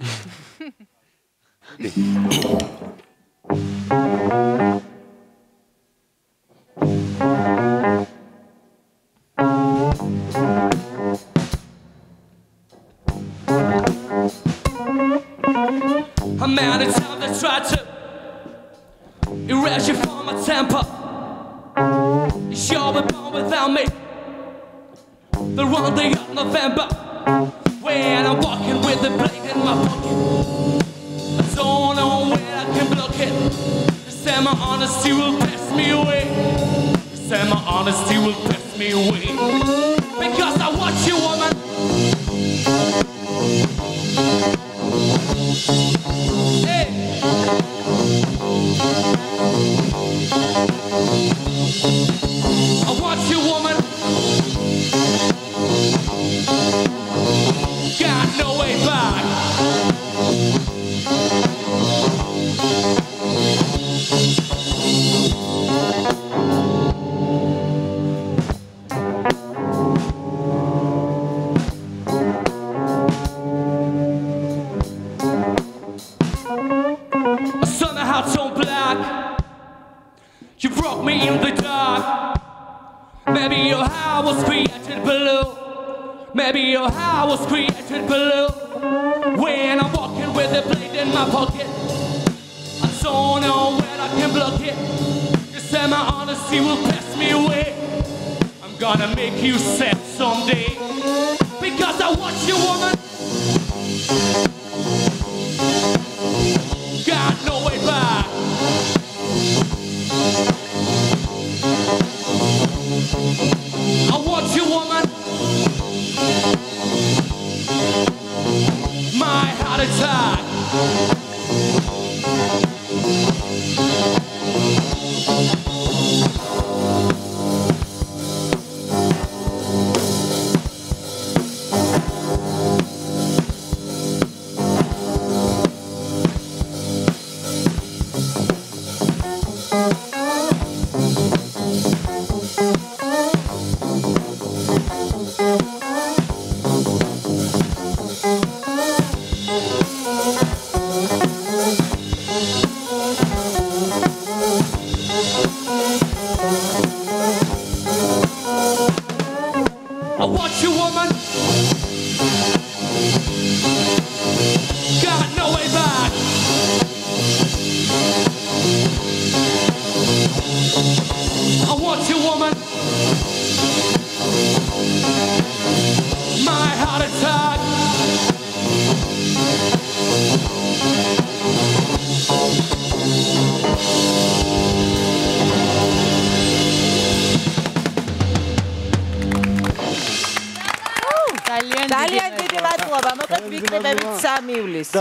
A man in town that tried to erase you from my temper. You sure be born without me. The wrong day of November, when I'm walking with the blade in my pocket. I don't know where I can block it. Say my honesty will pass me away. Say my honesty will pass me away. Broke me in the dark. Maybe your heart was created blue. Maybe your heart was created blue. When I'm walking with a blade in my pocket, I don't know where I can block it. You say my honesty will pass me away. I'm gonna make you sad someday. Because I want you, woman. Attack. I want you, woman. Got no way back. I want you, woman. მადლობა. მოკლედ ვიკრიბებით 3 ივლისს.